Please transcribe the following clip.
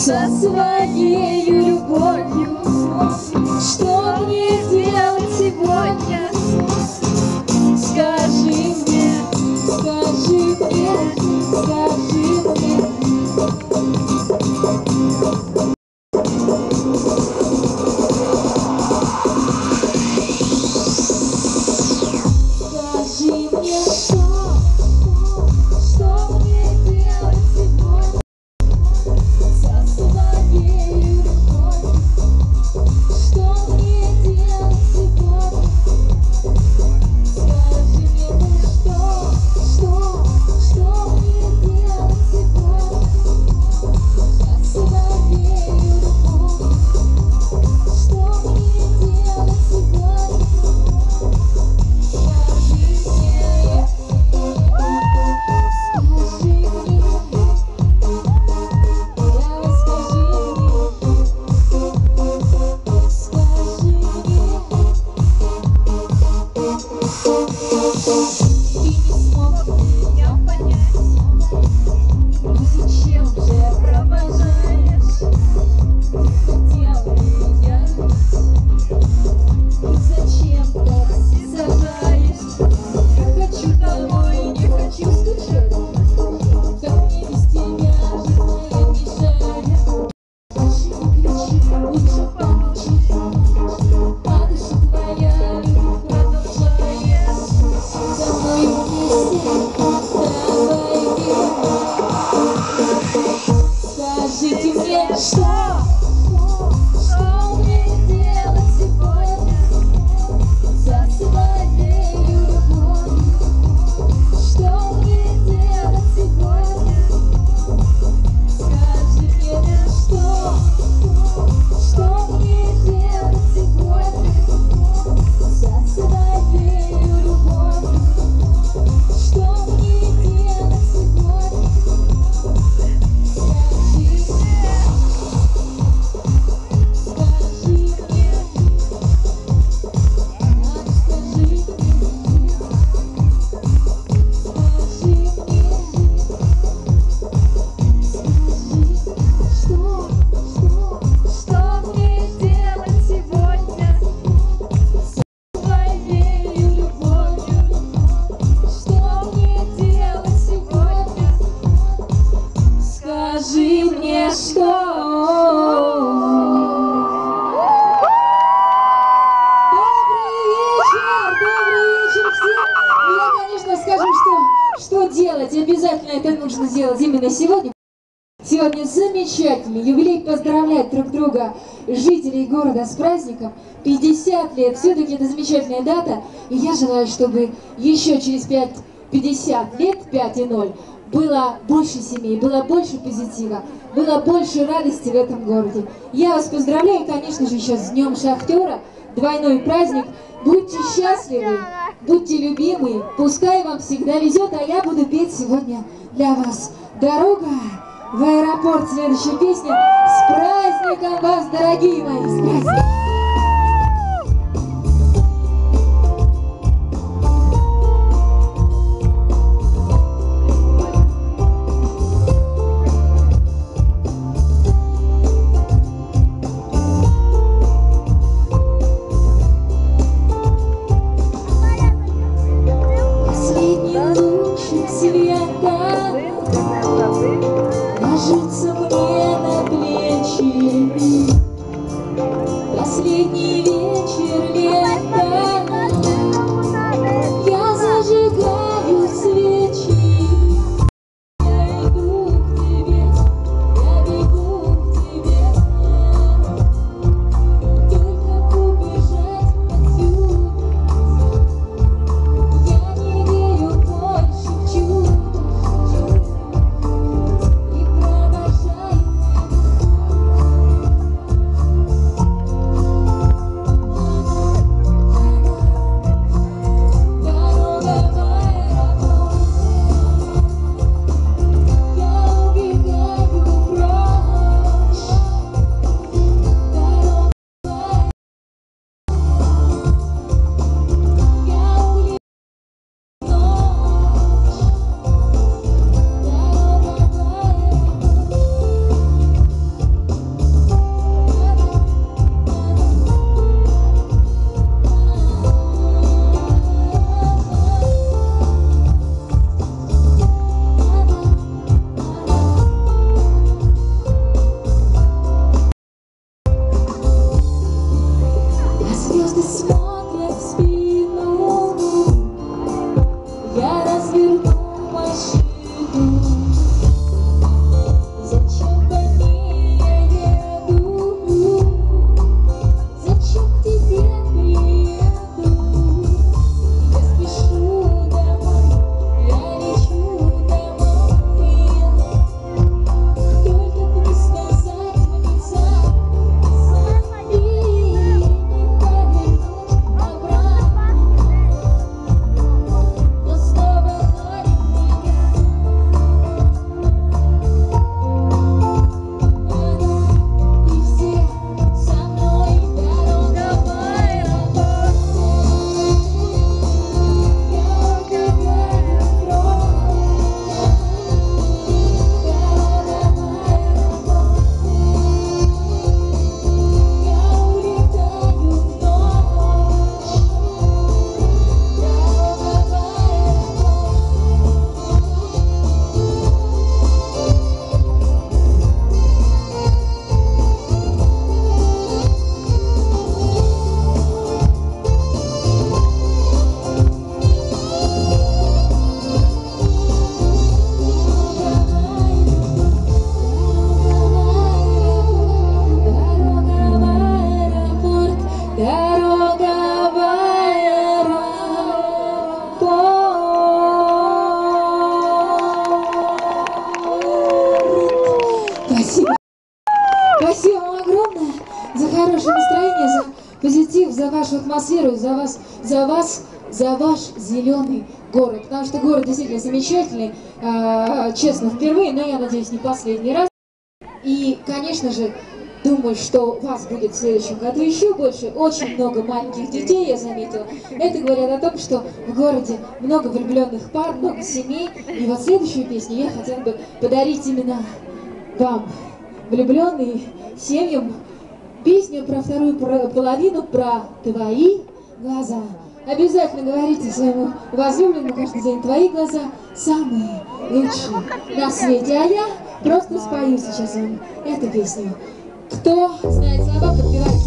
Sua Slow. Делать. Обязательно это нужно сделать именно сегодня. Сегодня замечательный юбилей. Поздравлять друг друга жителей города с праздником. 50 лет. Все-таки это замечательная дата. И я желаю, чтобы еще через 5, 50 лет, 5 и 0, было больше семей, было больше позитива, было больше радости в этом городе. Я вас поздравляю, конечно же, еще с Днем Шахтера. Двойной праздник. Будьте счастливы, будьте любимы, пускай вам всегда везет, а я буду петь сегодня для вас. Дорога в аэропорт. Следующая песня. С праздником вас, дорогие мои, с праздником! последний вечер лет. Хорошее настроение, за позитив, за вашу атмосферу, за вас, за вас, за ваш зеленый город. Потому что город действительно замечательный, а, честно, впервые, но я надеюсь, не последний раз. И, конечно же, думаю, что вас будет в следующем году еще больше. Очень много маленьких детей, я заметила. Это говорит о том, что в городе много влюбленных пар, много семей. И вот следующую песню я хотела бы подарить именно вам, влюбленные семьям, песню про вторую половину, про твои глаза. Обязательно говорите своему возлюбленному каждый день, твои глаза самые лучшие на свете. А я просто спою сейчас вам эту песню. Кто знает слова, подпевайте.